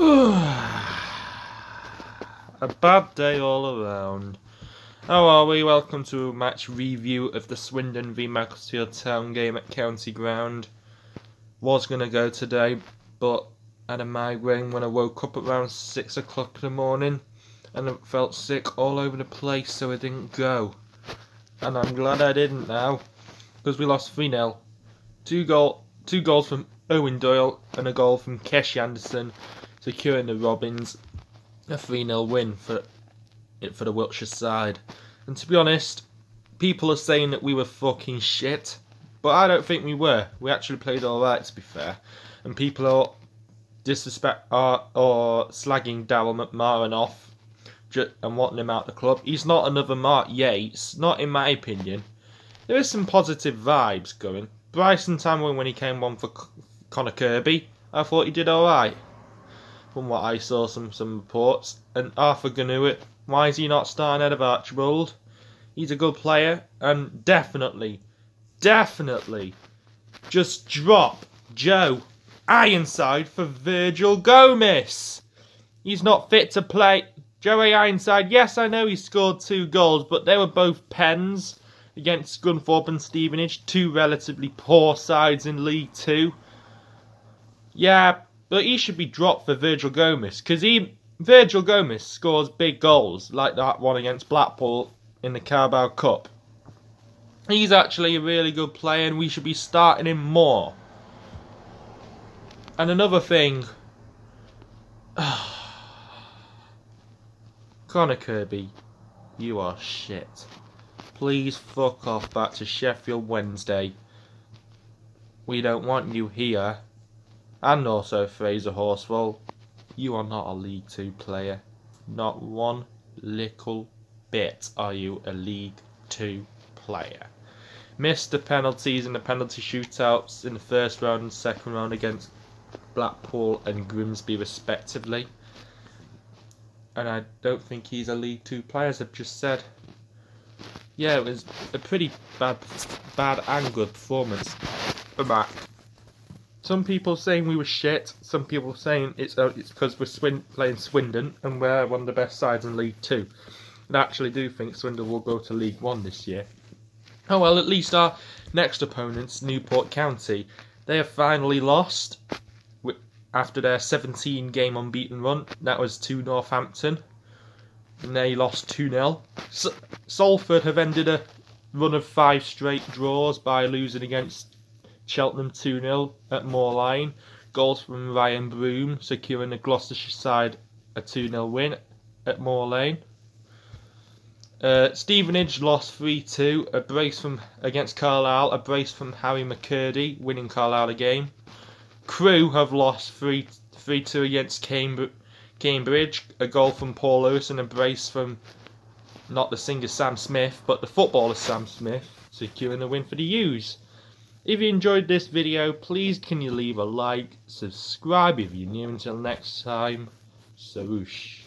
A bad day all around. How are we? Welcome to a match review of the Swindon v Macclesfield Town game at County Ground. Was going to go today, but had a migraine when I woke up around 6 o'clock in the morning and I felt sick all over the place, so I didn't go. And I'm glad I didn't now, because we lost 3 0. Two, goal, two goals from Eoin Doyle and a goal from Kesh Anderson, securing the Robins a 3 0 win for for the Wiltshire side. And to be honest, people are saying that we were fucking shit, but I don't think we were. We actually played alright, to be fair. And people are disrespect are or slagging Daryl McMahon off and wanting him out the club. He's not another Mark Yates, not in my opinion. There is some positive vibes going. Bryson Tamlin when he came on for Connor Kirby, I thought he did alright from what I saw some some reports. And Arthur Gnahoua, why is he not starting ahead of Archibald? He's a good player, and definitely, definitely, just drop Joe Ironside for Virgil Gomis. He's not fit to play. Joey Ironside, yes, I know he scored two goals, but they were both pens against Scunthorpe and Stevenage, two relatively poor sides in League Two. Yeah, but he should be dropped for Virgil Gomis because he Virgil Gomis scores big goals like that one against Blackpool in the Carabao Cup. He's actually a really good player and we should be starting him more. And another thing, Connor Kirby, you are shit. Please fuck off back to Sheffield Wednesday. We don't want you here and also Fraser Horsfall, you are not a League Two player. Not one little bit are you a League Two player. Missed the penalties in the penalty shootouts in the first round and second round against Blackpool and Grimsby respectively. And I don't think he's a League Two player, as I've just said. Yeah, it was a pretty bad, bad and good performance for. Some people saying we were shit. Some people saying it's uh, it's because we're Swin playing Swindon and we're one of the best sides in League Two. And I actually do think Swindon will go to League One this year. Oh well, at least our next opponents, Newport County, they have finally lost after their 17 game unbeaten run. That was to Northampton. And they lost 2 0. Salford have ended a run of five straight draws by losing against Cheltenham 2 0 at Moor Lane. Goals from Ryan Broom securing the Gloucestershire side a 2 0 win at Moor Lane. Uh, Stevenage lost 3 2. A brace from against Carlisle, a brace from Harry McKirdy, winning Carlisle a game. Crewe have lost 3 3 2 against Cambridge, Cambridge. A goal from Paul Lewis and a brace from not the singer Sam Smith, but the footballer Sam Smith, securing the win for the U's. If you enjoyed this video, please can you leave a like, subscribe if you're new until next time. Swoosh.